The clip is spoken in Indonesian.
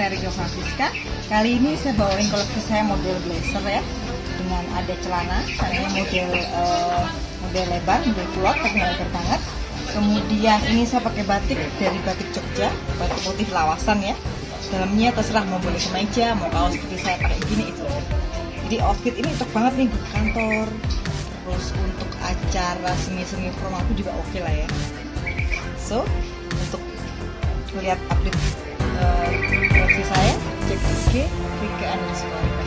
saya Rio Francisca. Kali ini saya bawain koleksi saya model blazer ya Dengan ada celana, caranya model uh, model lebar, model kulot tapi nggak lebar banget. Kemudian ini saya pakai batik dari batik Jogja, batik motif lawasan ya. Dalamnya terserah mau boleh kemeja, mau kaos seperti saya pakai gini itu Jadi outfit ini cocok banget nih buat kantor. Terus untuk acara semi-semi formal itu juga oke okay lah ya. So, untuk melihat update uh, Okay, click add as well.